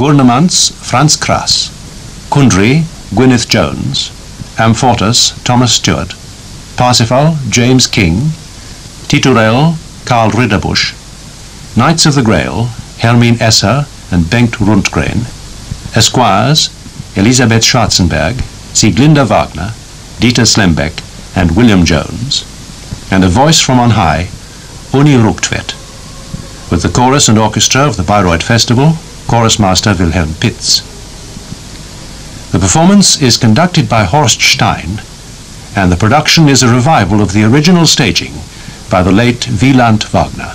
Gurnemanz, Franz Crass, Kundry, Gwyneth Jones, Amfortas, Thomas Stewart, Parsifal, James King, Titurel, Karl Ridderbusch, Knights of the Grail, Hermine Esser and Bengt Rundgren, Esquires, Elisabeth Schwarzenberg, Sieglinde Wagner, Dieter Slembeck, and William Jones, and a voice from on high, Unni Rugtvedt, with the chorus and orchestra of the Bayreuth Festival, chorus master Wilhelm Pitz. The performance is conducted by Horst Stein, and the production is a revival of the original staging by the late Wieland Wagner.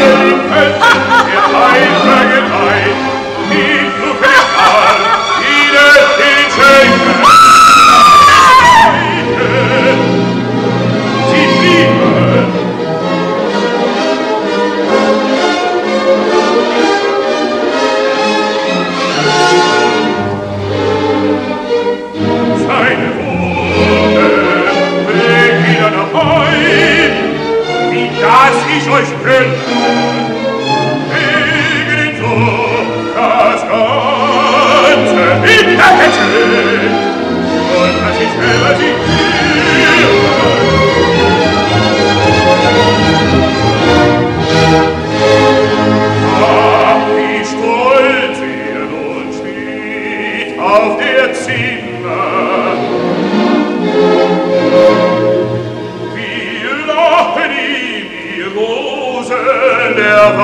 Der Eifel, der Eifel, der Eifel, die zufällig an, die Wir lachen ihm der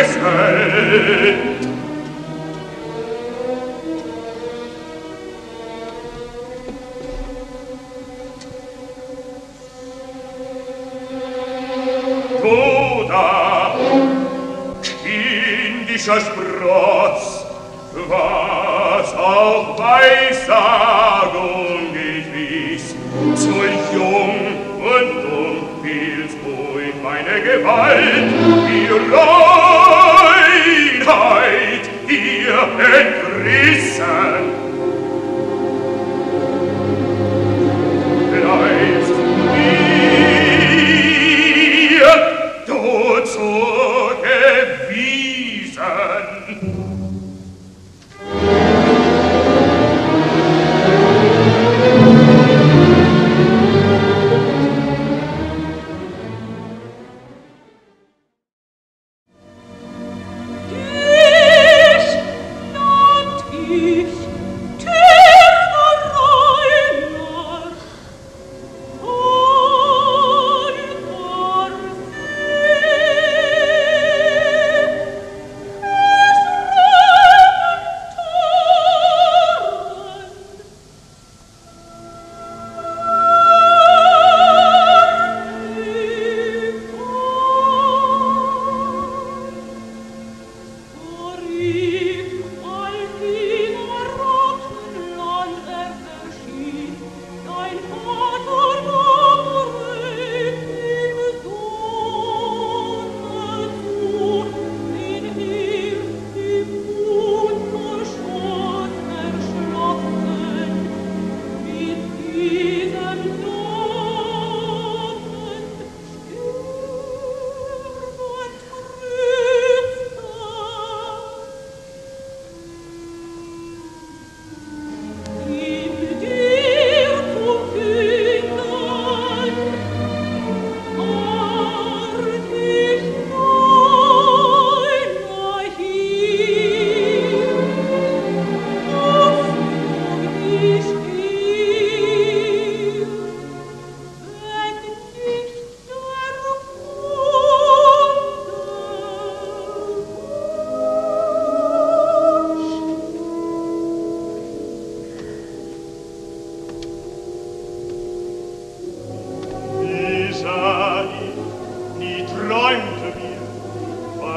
esher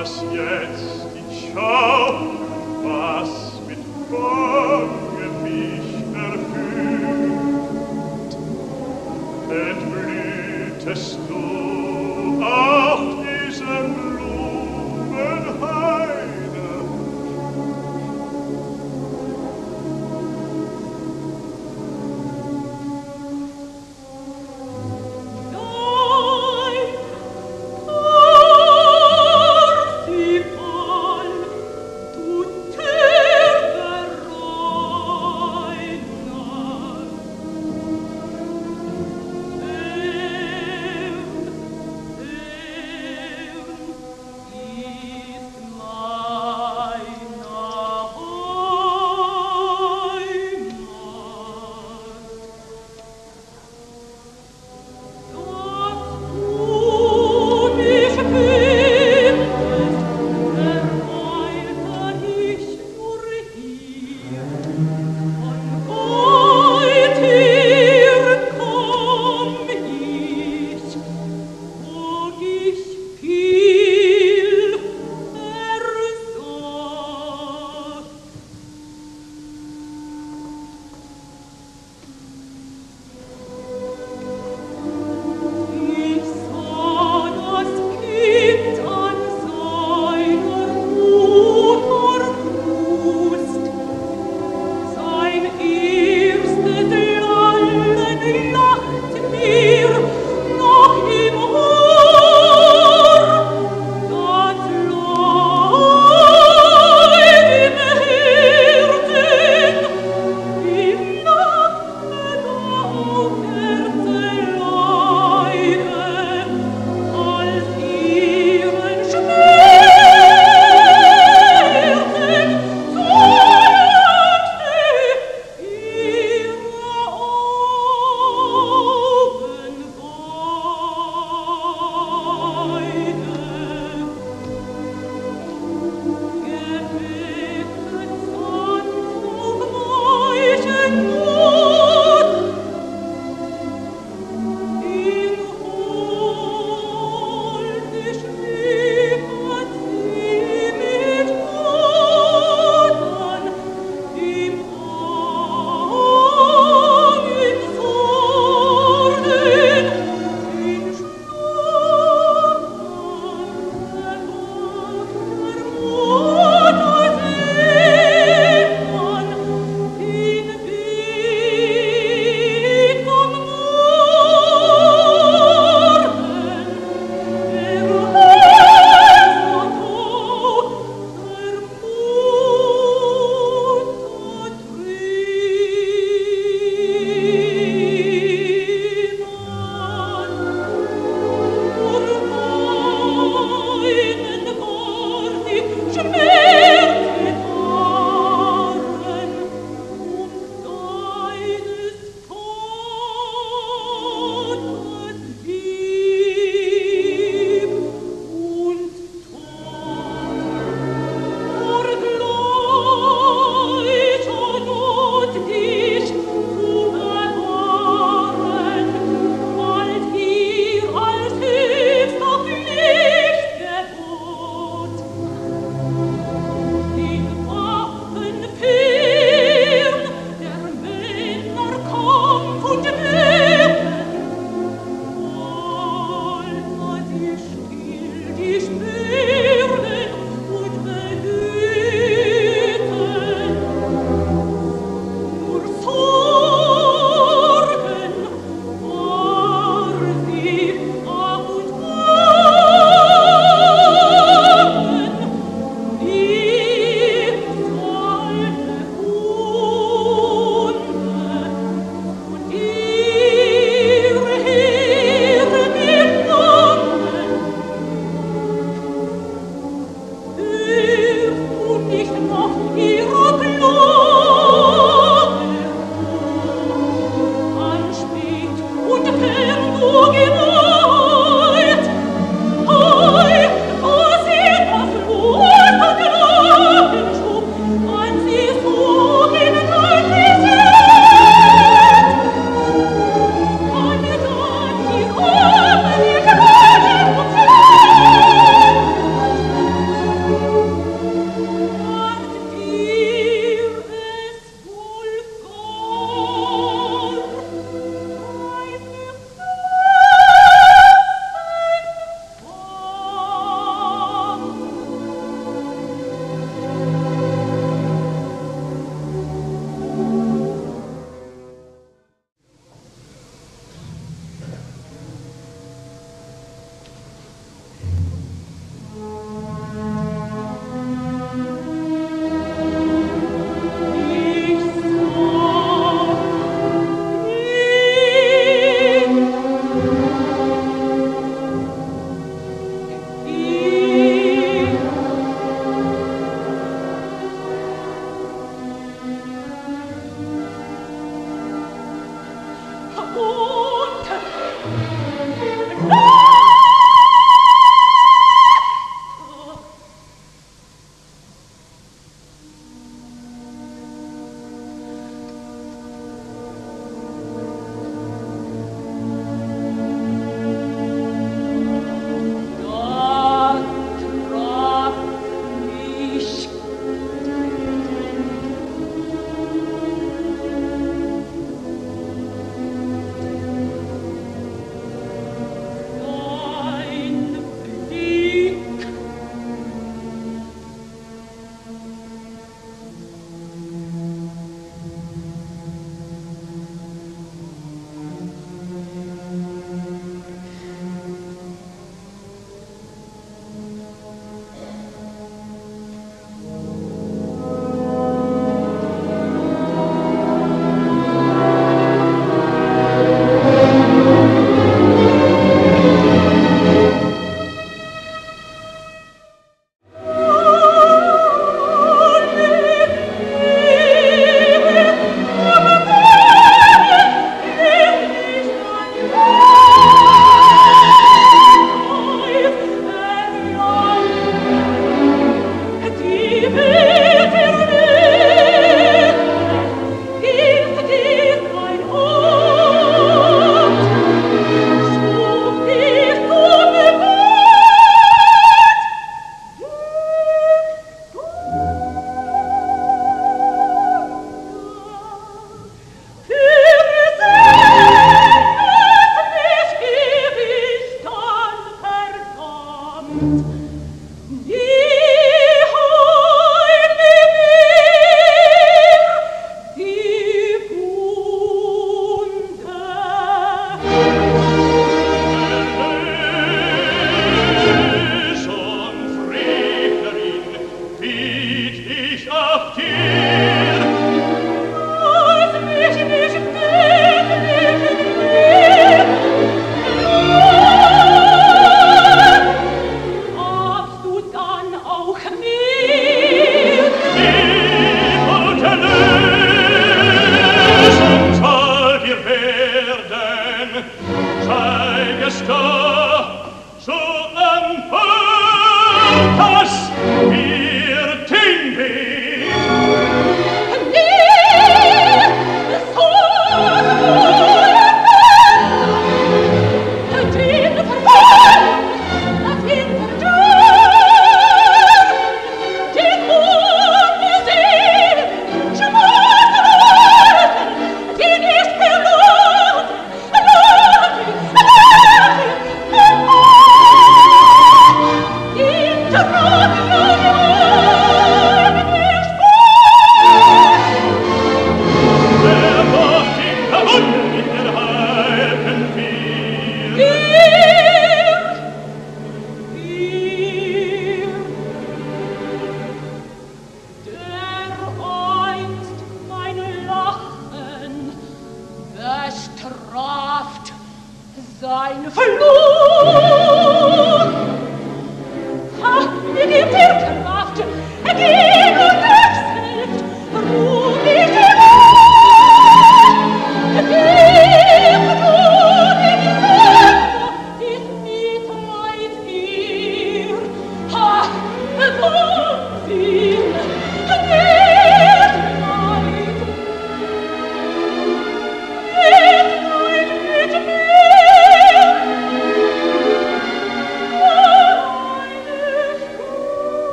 was jetzt ich was mit Morgen mich erfüllt. Entblühtest du,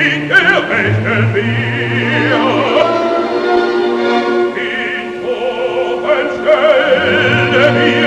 Oh, oh, oh, oh, oh,